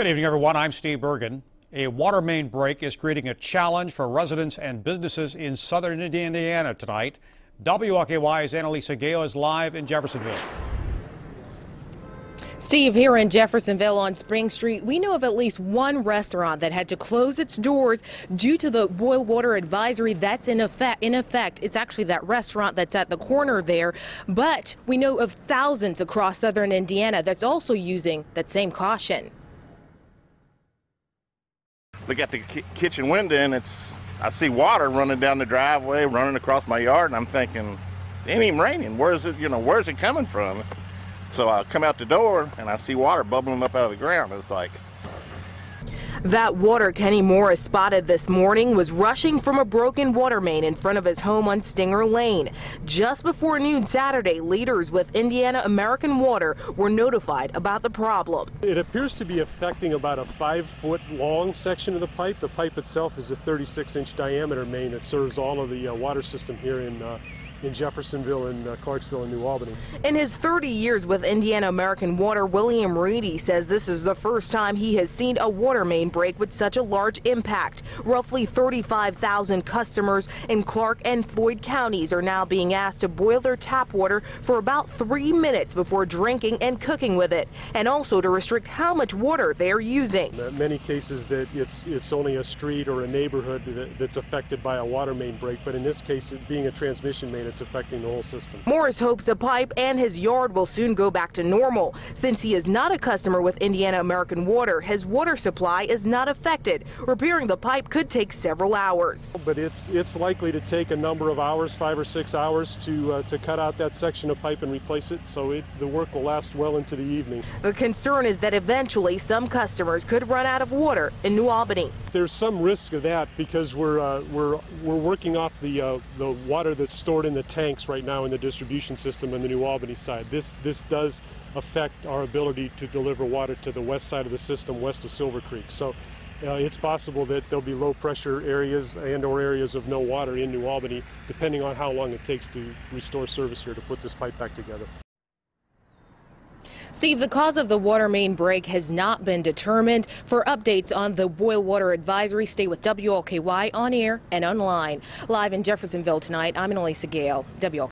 Good evening, everyone. I'm Steve Burgert. A water main break is creating a challenge for residents and businesses in southern Indiana tonight. WLKY's Annalisa Gale is live in Jeffersonville. Steve, here in Jeffersonville on Spring Street, we know of at least one restaurant that had to close its doors due to the boil water advisory that's in effect. In effect, it's actually that restaurant that's at the corner there, but we know of thousands across southern Indiana that's also using that same caution. Look at the ki- kitchen window and it's I see water running down the driveway, running across my yard, and I'm thinking, it ain't even raining. Where's it? You know, where's it coming from? So I come out the door and I see water bubbling up out of the ground. It's like, That water Kenny Morris spotted this morning was rushing from a broken water main in front of his home on Stinger Lane. Just before noon Saturday, leaders with Indiana American Water were notified about the problem. It appears to be affecting about a five foot long section of the pipe. The pipe itself is a 36 inch diameter main that serves all of the uh, water system here in, uh, in Jeffersonville and uh, Clarksville and New Albany. In his 30 years with Indiana American Water, William Reedy says this is the first time he has seen a water main break with such a large impact. Roughly 35,000 customers in Clark and Floyd counties are now being asked to boil their tap water for about three minutes before drinking and cooking with it, and also to restrict how much water they are using. In many cases that it's, it's only a street or a neighborhood that, that's affected by a water main break, but in this case, it being a transmission main, it's affecting the whole system. Morris hopes the pipe and his yard will soon go back to normal. Since he is not a customer with Indiana American Water, his water supply is not affected. Repairing the pipe could take several hours. But it's, it's likely to take a number of hours, five or six hours, to, uh, to cut out that section of pipe and replace it, so it, the work will last well into the evening. The concern is that eventually some customers could run out of water in New Albany. There's some risk of that because we're, uh, we're, we're working off the, uh, the water that's stored in the tanks right now in the distribution system on the New Albany side. This, this does affect our ability to deliver water to the west side of the system, west of Silver Creek. So uh, it's possible that there'll be low pressure areas and or areas of no water in New Albany, depending on how long it takes to restore service here to put this pipe back together. Steve, the cause of the water main break has not been determined. For updates on the boil water advisory, stay with WLKY on air and online. Live in Jeffersonville tonight, I'm Annalisa Gale, WLKY.